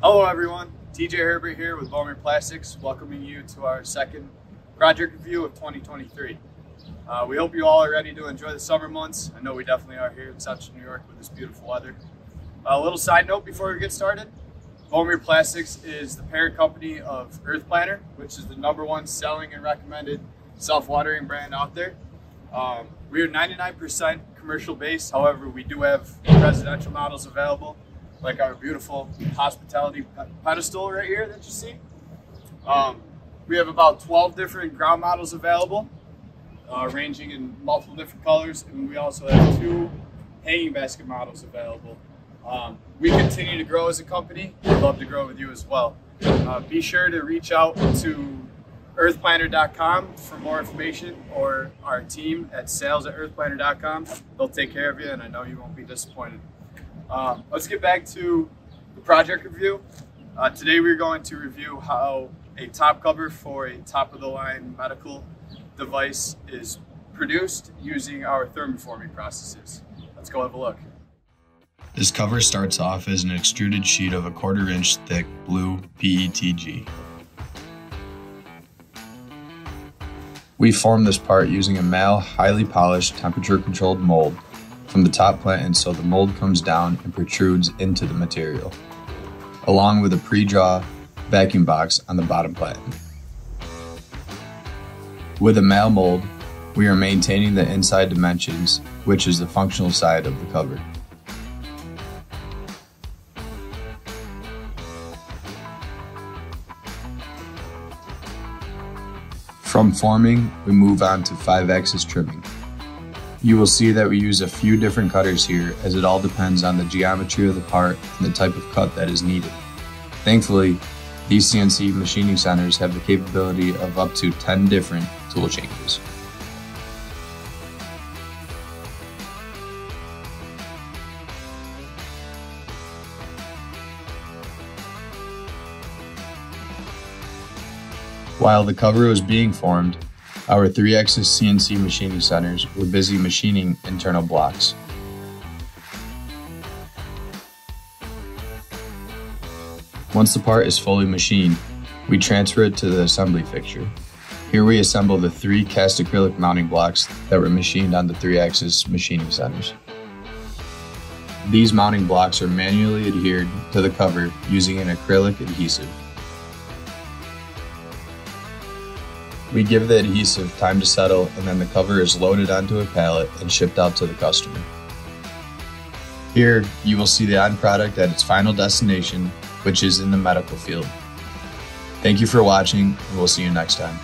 Hello everyone, TJ Herbert here with Bo-Mer Plastics, welcoming you to our second project review of 2023. Uh, we hope you all are ready to enjoy the summer months. I know we definitely are here in Central New York with this beautiful weather. A little side note before we get started, Bo-Mer Plastics is the parent company of Earth Planter, which is the number one selling and recommended self-watering brand out there. Um, we are 99% commercial based, however, we do have residential models available like our beautiful hospitality pedestal right here that you see. Um, we have about 12 different ground models available, uh, ranging in multiple different colors, and we also have two hanging basket models available. Um, we continue to grow as a company. We'd love to grow with you as well. Uh, be sure to reach out to earthplanter.com for more information or our team at sales at earthplanter.com. They'll take care of you, and I know you won't be disappointed. Um, let's get back to the project review. Uh, today we're going to review how a top cover for a top of the line medical device is produced using our thermoforming processes. Let's go have a look. This cover starts off as an extruded sheet of a quarter inch thick blue PETG. We form this part using a male highly polished temperature controlled mold from the top platen so the mold comes down and protrudes into the material, along with a pre-draw vacuum box on the bottom platen. With a male mold, we are maintaining the inside dimensions, which is the functional side of the cover. From forming, we move on to 5-axis trimming. You will see that we use a few different cutters here as it all depends on the geometry of the part and the type of cut that is needed. Thankfully, these CNC machining centers have the capability of up to 10 different tool changes. While the cover was being formed, our 3-axis CNC machining centers were busy machining internal blocks. Once the part is fully machined, we transfer it to the assembly fixture. Here we assemble the three cast acrylic mounting blocks that were machined on the 3-axis machining centers. These mounting blocks are manually adhered to the cover using an acrylic adhesive. We give the adhesive time to settle and then the cover is loaded onto a pallet and shipped out to the customer. Here, you will see the end product at its final destination, which is in the medical field. Thank you for watching, and we'll see you next time.